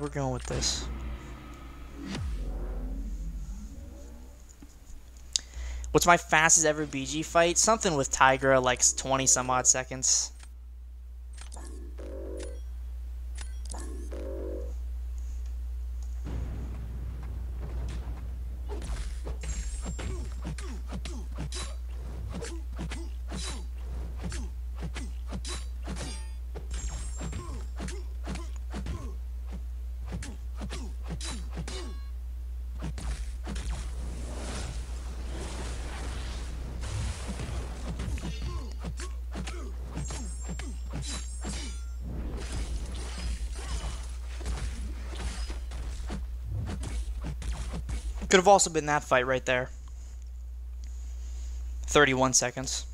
we're going with this. What's my fastest ever BG fight? Something with Tigra, like 20 some odd seconds. Could have also been that fight right there. 31 seconds.